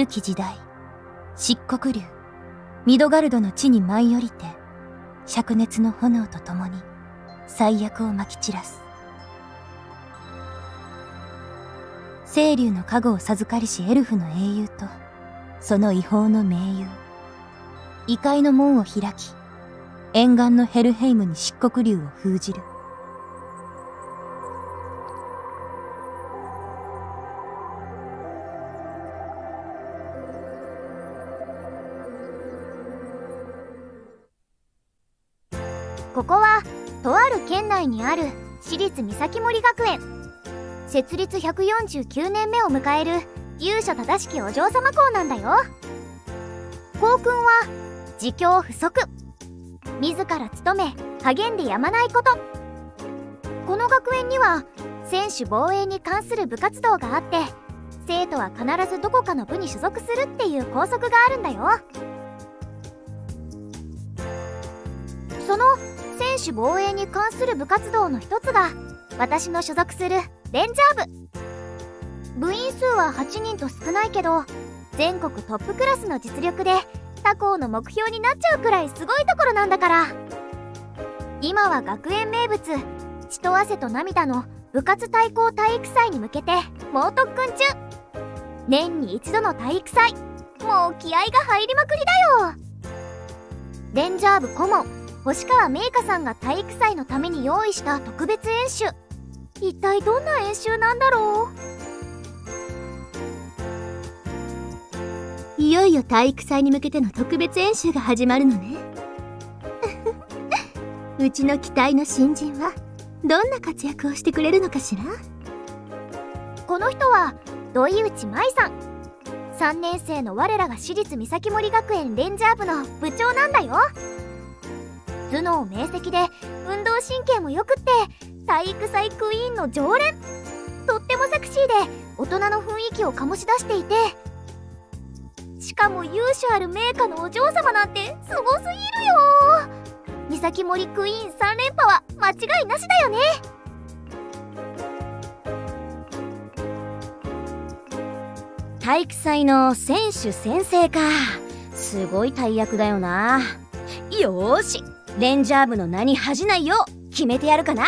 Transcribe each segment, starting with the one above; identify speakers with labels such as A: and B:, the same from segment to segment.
A: 古き時代漆黒竜ミドガルドの地に舞い降りて灼熱の炎と共に災厄をまき散らす。聖竜の加護を授かりしエルフの英雄とその異邦の盟友異界の門を開き沿岸のヘルヘイムに漆黒竜を封じる。
B: ここはとある県内にある私立三崎森学園。設立149年目を迎える勇者正しきお嬢様校なんだよ。校訓は自強不足。自ら努め励んでやまないこと。この学園には選手防衛に関する部活動があって生徒は必ずどこかの部に所属するっていう校則があるんだよ。その選手防衛に関する部活動の一つが私の所属するレンジャー部。部員数は8人と少ないけど全国トップクラスの実力で他校の目標になっちゃうくらいすごいところなんだから。今は学園名物血と汗と涙の部活対抗体育祭に向けて猛特訓中。年に一度の体育祭。もう気合が入りまくりだよ。レンジャー部顧問。星川メイカさんが体育祭のために用意した特別演習。一体どんな演習なんだろ
C: う？いよいよ体育祭に向けての特別演習が始まるのね。うちの期待の新人はどんな活躍をしてくれるのかしら？
B: この人は土井内舞さん。3年生の我らが私立三崎森学園レンジャー部の部長なんだよ頭脳明晰で運動神経もよくって体育祭クイーンの常連とってもセクシーで大人の雰囲気を醸し出していてしかも勇者ある名家のお嬢様なんてすごすぎるよ。三崎森クイーン3連覇は間違いなしだよね。
D: 体育祭の選手宣誓か。すごい大役だよな。よし。レンジャー部の名に恥じないよう決めてやるかな。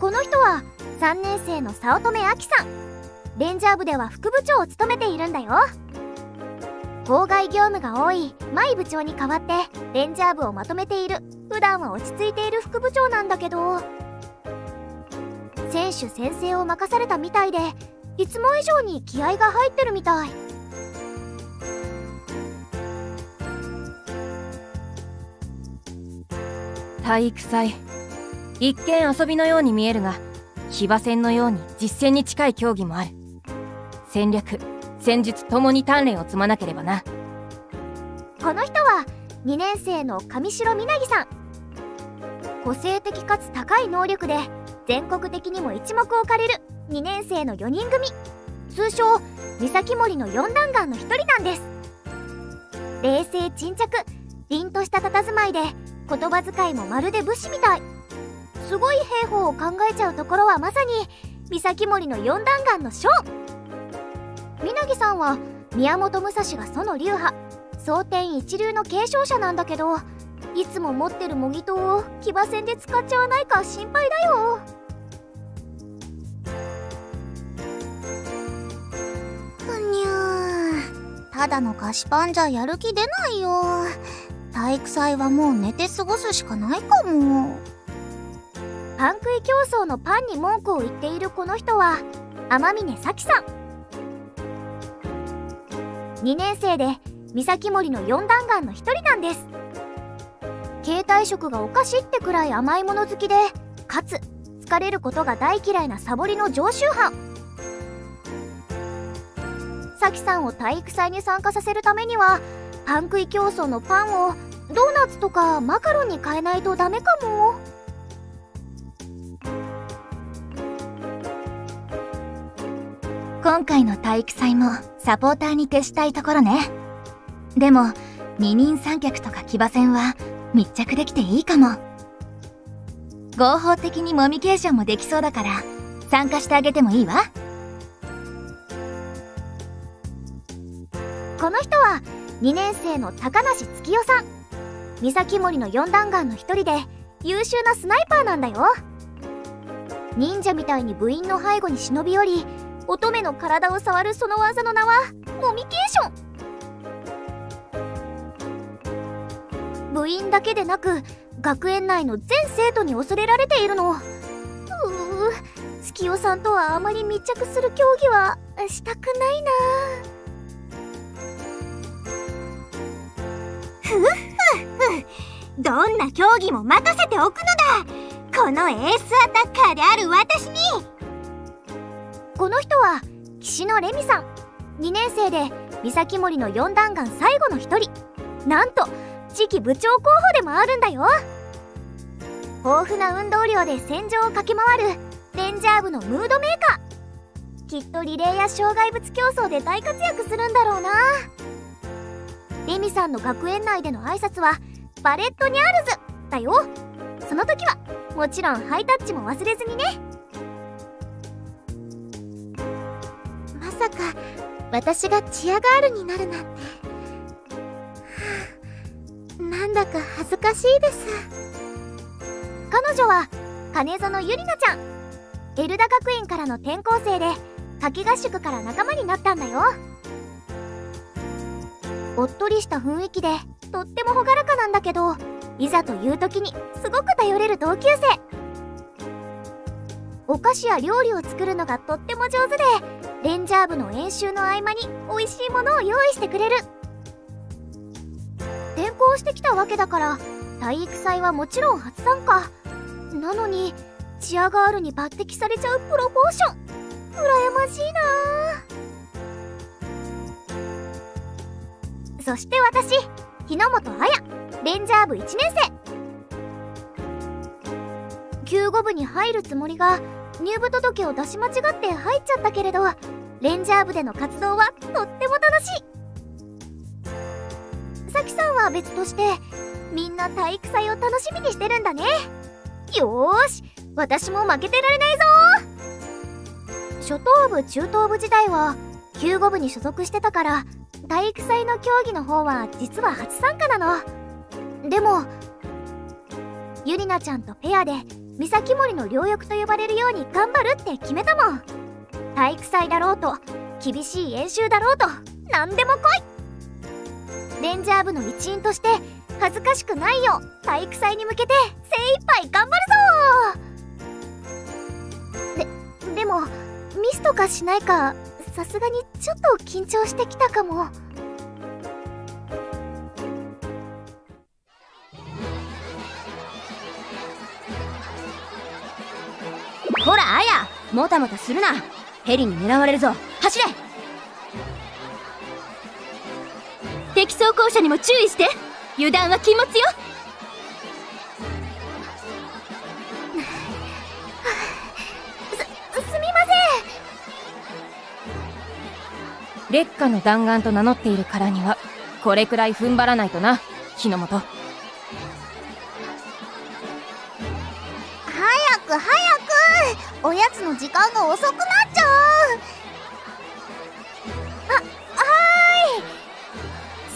B: この人は3年生の早乙女亜紀さん。レンジャー部では副部長を務めているんだよ。校外業務が多い舞部長に代わってレンジャー部をまとめている。普段は落ち着いている副部長なんだけど。選手宣誓を任されたみたいでいつも以上に気合が入ってるみたい。
E: 体育祭。一見遊びのように見えるが騎馬戦のように実践に近い競技もある。戦略戦術ともに鍛錬を積まなければな。
B: この人は2年生の上白みなぎさん。個性的かつ高い能力で全国的にも一目置かれる2年生の4人組。通称三崎森の四段岩の一人なんです。冷静沈着凛とした佇まいで言葉遣いもまるで武士みたい。すごい兵法を考えちゃうところはまさに三崎森の四段岩の将南さんは宮本武蔵がその流派蒼天一流の継承者なんだけどいつも持ってる模擬刀を騎馬戦で使っちゃわないか心配だよ。
F: ふにゃただの菓子パンじゃやる気出ないよ。体育祭はもう寝て過ごすしかないかも。
B: パン食い競争のパンに文句を言っているこの人は天峰咲さん。2年生で三崎森の四段岩の一人なんです。携帯食がお菓子ってくらい甘いもの好きでかつ疲れることが大嫌いなサボりの常習犯。咲さんを体育祭に参加させるためにはパン食い競争のパンをドーナツとかマカロンに変えないとダメかも。
A: 今回の体育祭もサポーターに徹したいところね。でも二人三脚とか騎馬戦は密着できていいかも。合法的にモミケーションもできそうだから参加してあげてもいいわ。
B: この人は2年生の高梨月代さん。三崎森の4弾丸の一人で優秀なスナイパーなんだよ。忍者みたいに部員の背後に忍び寄り乙女の体を触るその技の名はモミケーション。部員だけでなく学園内の全生徒に恐れられているの。うー月代さんとはあまり密着する競技はしたくないな。
C: ふふふどんな競技も任せておくのだ。このエースアタッカーである私に。
B: この人は岸野レミさん。2年生で三崎森の4弾丸最後の一人。なんと次期部長候補でもあるんだよ。豊富な運動量で戦場を駆け回る。レンジャー部のムードメーカー。きっとリレーや障害物競争で大活躍するんだろうな。レミさんの学園内での挨拶はバレットガールズだよ。その時はもちろんハイタッチも忘れずにね。
C: まさか私がチアガールになるなんて、はあ、なんだか恥ずかしいです。
B: 彼女は金園ゆりなちゃん。エルダ学園からの転校生で夏季合宿から仲間になったんだよ。おっとりした雰囲気でとっても朗らかなんだけどいざという時にすごく頼れる同級生。お菓子や料理を作るのがとっても上手でレンジャー部の演習の合間に美味しいものを用意してくれる。転校してきたわけだから体育祭はもちろん初参加。なのにチアガールに抜擢されちゃうプロポーション。羨ましいなそして私日の本彩レンジャー部1年生。救護部に入るつもりが入部届を出し間違って入っちゃったけれどレンジャー部での活動はとっても楽しい。さきさんは別としてみんな体育祭を楽しみにしてるんだね。よーし私も負けてられないぞ。初等部中等部時代は救護部に所属してたから体育祭の競技の方は実は初参加なの。でもゆりなちゃんとペアで三崎森の両翼と呼ばれるように頑張るって決めたもん。体育祭だろうと厳しい演習だろうと何でも来い。レンジャー部の一員として恥ずかしくないよ。体育祭に向けて精一杯頑張るぞ。ででもミスとかしないかさすがにちょっと緊張してきたかも。
D: ほらアヤもたもたするな。ヘリに狙われるぞ。走れ。
C: 敵装甲車にも注意して。油断は禁物よ。
E: 劣化の弾丸と名乗っているからにはこれくらい踏ん張らないとな日の本。
F: 早く早く！おやつの時間が遅くなっちゃう！
B: あはい！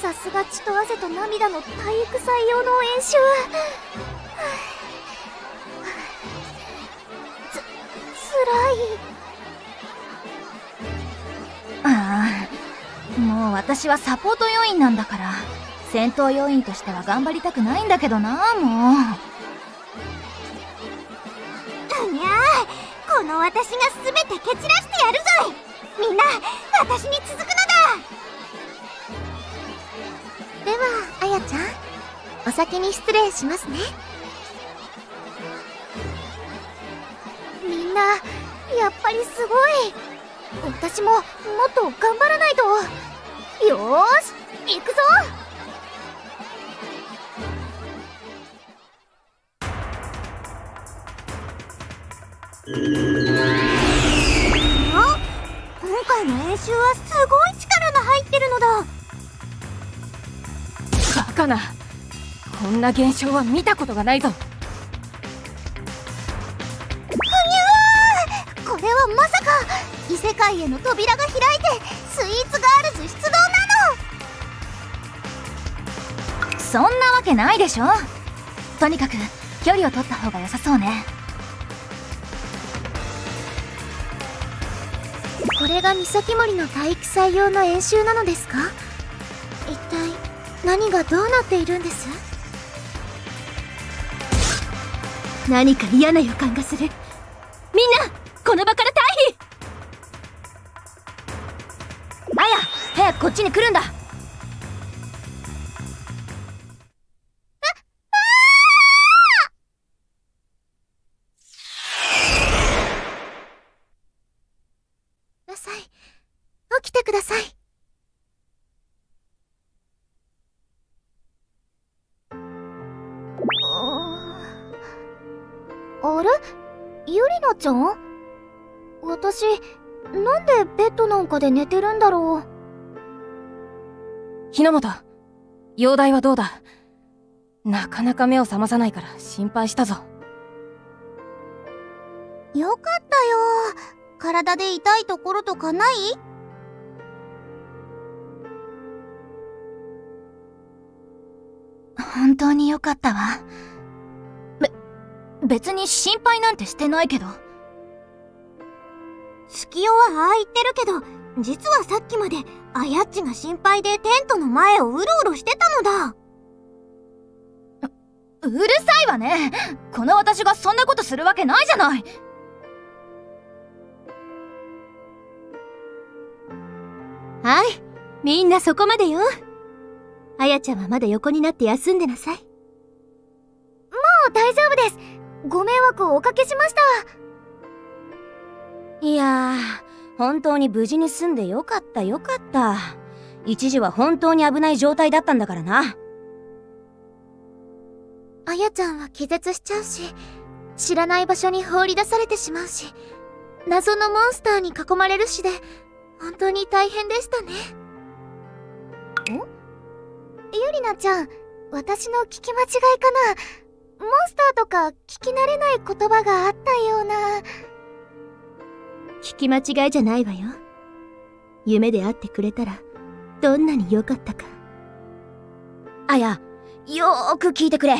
B: さすが血と汗と涙の体育祭用の演習。つ辛い。
A: もう私はサポート要員なんだから。戦闘要員としては頑張りたくないんだけどなも
C: う。にゃー。この私が全て蹴散らしてやるぞい。みんな私に続くのだ。
F: ではあやちゃん。お先に失礼しますね。
B: みんなやっぱりすごい。私ももっと頑張らないと。よーし行くぞ。
C: あ今回の演習はすごい力が入ってるのだ。
E: バカな。こんな現象は見たことがないぞ。
F: これはまさか。異世界への扉が開いてスイーツガールズ出動なの。
A: そんなわけないでしょ。とにかく距離を取った方が良さそうね。
B: これが三崎森の体育祭用の演習なのですか？一体何がどうなっているんです？
C: 何か嫌な予感がする
D: に来るんだ。
B: 起きてくださいあれゆりなちゃん私なんでベッドなんかで寝てるんだろう
E: 日の本容体はどうだ？なかなか目を覚まさないから心配したぞ。
F: よかったよ。体で痛いところとかない？
A: 本当に良かったわ。べ別に心配なんてしてないけど。
C: 月夜はああ言ってるけど実はさっきまであやっちが心配でテントの前をうろうろしてたのだ。
A: うるさいわね。この私がそんなことするわけないじゃない。
C: はい。みんなそこまでよ。あやちゃんはまだ横になって休んでなさい。
B: もう大丈夫です。ご迷惑をおかけしました。
D: いやー本当に無事に済んでよかったよかった。一時は本当に危ない状態だったんだからな。
B: あやちゃんは気絶しちゃうし知らない場所に放り出されてしまうし謎のモンスターに囲まれるしで本当に大変でしたね。んゆりなちゃん私の聞き間違いかな？モンスターとか聞き慣れない言葉があったような
C: 聞き間違いじゃないわよ。夢で会ってくれたらどんなに良かったか。
D: あやよーく聞いてくれ。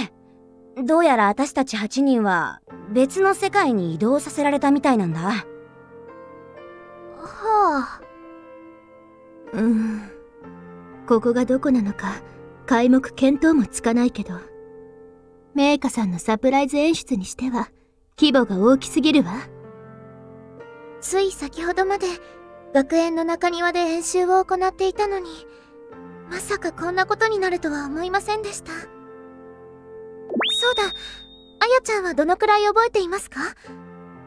D: どうやら私たち8人は別の世界に移動させられたみたいなんだ。
B: はあ。
C: うーん。ここがどこなのか皆目見当もつかないけど。メイカさんのサプライズ演出にしては規模が大きすぎるわ
B: つい先ほどまで学園の中庭で演習を行っていたのにまさかこんなことになるとは思いませんでした。そうだあやちゃんはどのくらい覚えていますか？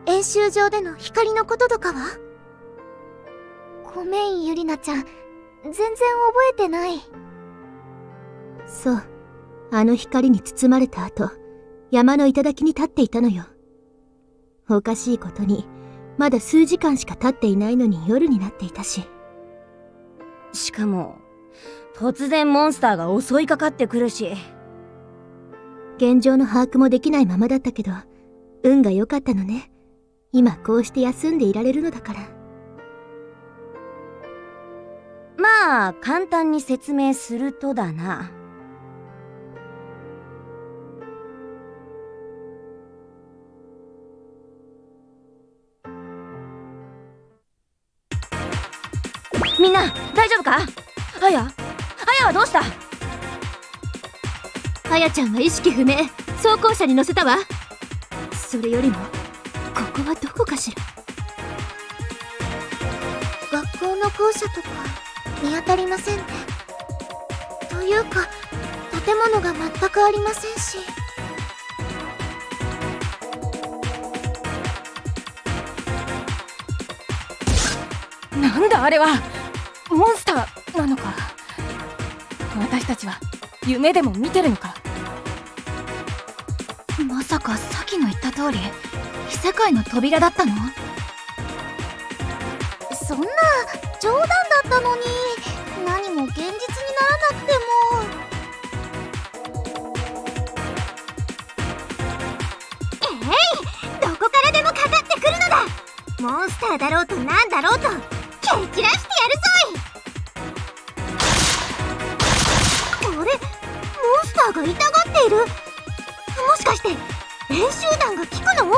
B: 演習場での光のこととかは？ごめんゆりなちゃん。全然覚えてない。
C: そう。あの光に包まれた後山の頂に立っていたのよ。おかしいことにまだ数時間しか経っていないのに夜になっていたし。
D: しかも突然モンスターが襲いかかってくるし。
C: 現状の把握もできないままだったけど運が良かったのね。今こうして休んでいられるのだから。
D: まあ簡単に説明するとだなみんな大丈夫か？あや？あやはどうした？
C: あやちゃんは意識不明装甲車に乗せたわ。それよりもここはどこかしら？
B: 学校の校舎とか見当たりませんね。というか建物が全くありませんし。
E: なんだあれは？モンスターなのか。私たちは夢でも見てるのか。
A: まさかさきの言った通り異世界の扉だったの？
F: そんな冗談だったのに何も現実にならなくて
C: どこからでもかかってくるのだ。モンスターだろうとなんだろうと蹴散らしてやるぞいあれモンスタターが痛がっている。もしかして練習弾が効くの？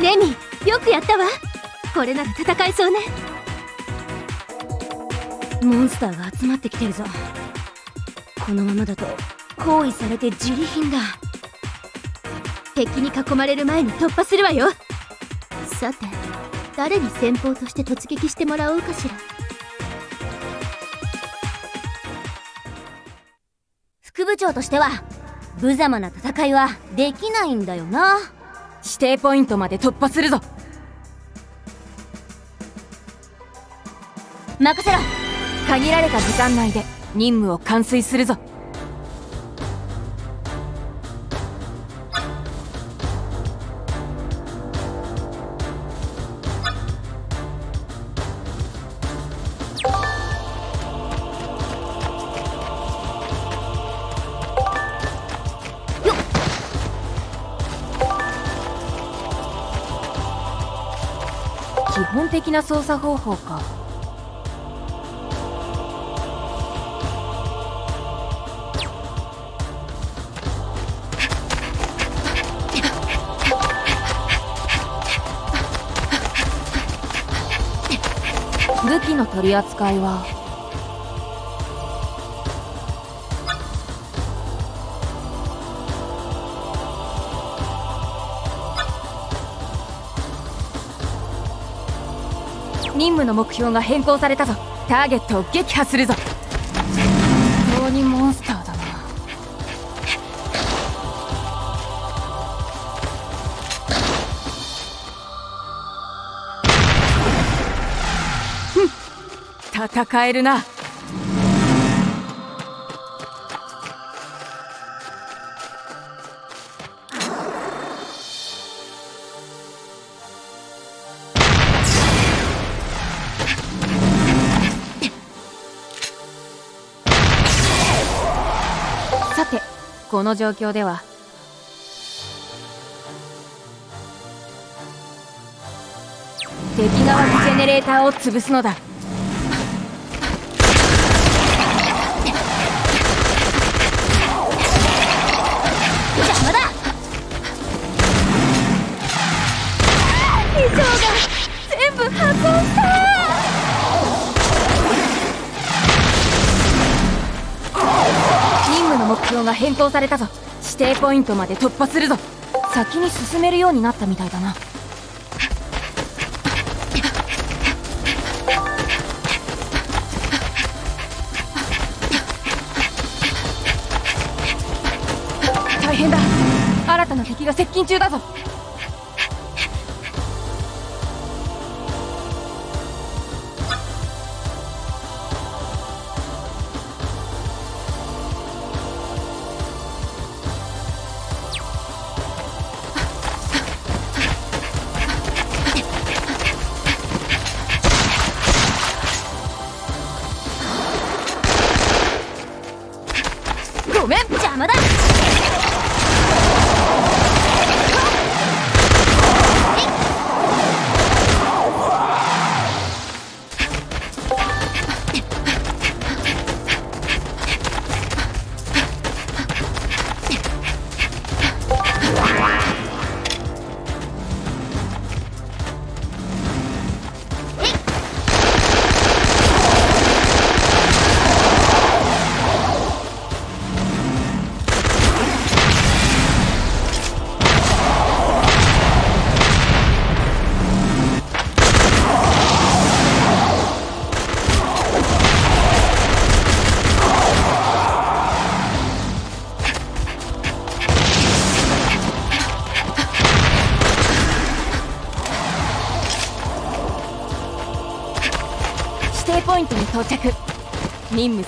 C: レミよくやったわ。これなら戦えそうね。
D: モンスターが集まってきてるぞ。このままだと包囲されて自利品だ。
C: 敵に囲まれる前に突破するわよ。さて誰に先鋒として突撃してもらおうかしら。
D: 副部長としては無様な戦いはできないんだよな。
E: 指定ポイントまで突破するぞ。
D: 任せろ。
E: 限られた時間内で任務を完遂するぞ的な操作方法か。武器の取り扱いは任務の目標が変更されたぞ。ターゲットを撃破するぞ。本当にモンスターだな。ふん戦えるなの状況では。敵側のジェネレーターを潰すのだ。標が変更されたぞ。指定ポイントまで突破するぞ。先に進めるようになったみたいだな。大変だ。新たな敵が接近中だぞ。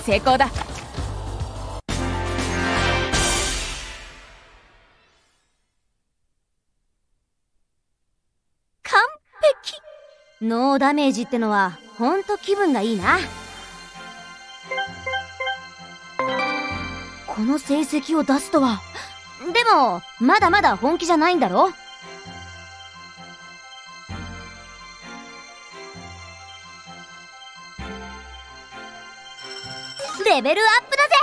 E: 成功だ。
D: 完璧。ノーダメージってのはほんと気分がいいな。この成績を出すとは。でもまだまだ本気じゃないんだろ？レベルアップだぜ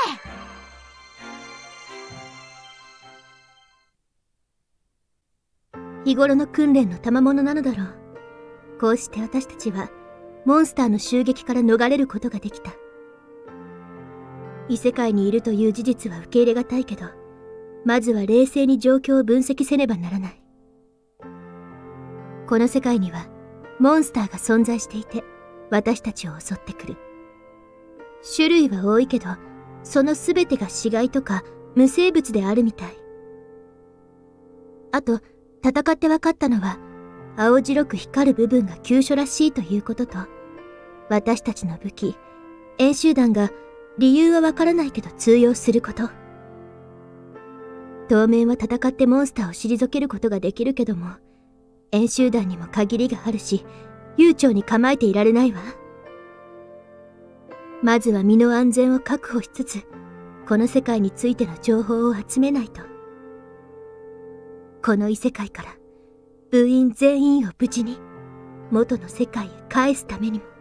C: 日頃の訓練の賜物なのだろう。こうして私たちは、モンスターの襲撃から逃れることができた。異世界にいるという事実は受け入れがたいけど、まずは冷静に状況を分析せねばならない。この世界には、モンスターが存在していて、私たちを襲ってくる。種類は多いけど、その全てが死骸とか無生物であるみたい。あと、戦って分かったのは、青白く光る部分が急所らしいということと、私たちの武器、演習弾が理由はわからないけど通用すること。当面は戦ってモンスターを退けることができるけども、演習弾にも限りがあるし、悠長に構えていられないわ。まずは身の安全を確保しつつ、この世界についての情報を集めないと。この異世界から部員全員を無事に元の世界へ返すためにも。